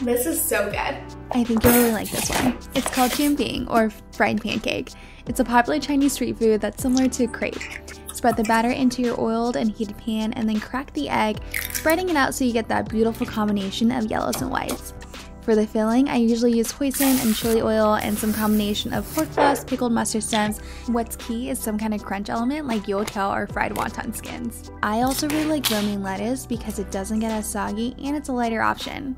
This is so good. I think you'll really like this one. It's called Jianbing or fried pancake. It's a popular Chinese street food that's similar to crepe. Spread the batter into your oiled and heated pan and then crack the egg, spreading it out so you get that beautiful combination of yellows and whites. For the filling, I usually use hoisin and chili oil and some combination of pork floss, pickled mustard stems. What's key is some kind of crunch element like youtiao or fried wonton skins. I also really like romaine lettuce because it doesn't get as soggy and it's a lighter option.